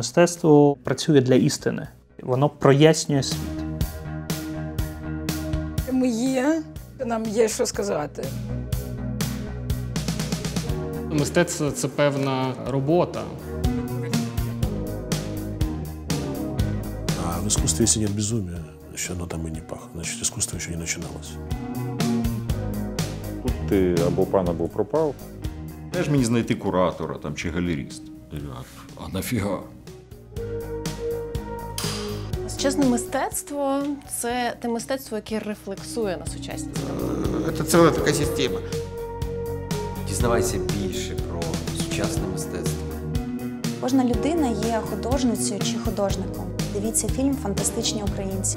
Мистецтво працює для істини, воно прояснює світ. Ми є, нам є що сказати. Мистецтво це певна робота. А в искусстве, если нет безумия, значит, оно там и не пахнет. Значит, искусство еще не начиналось. Тут ти або пан, або пропав. Теж мені знайти куратора там, чи галеріст. А нафіга? Сучасне мистецтво це те мистецтво, яке рефлексує на сучасність. Це ціла така система. Дізнавайся більше про сучасне мистецтво. Кожна людина є художницею чи художником. Дивіться фільм Фантастичні українці.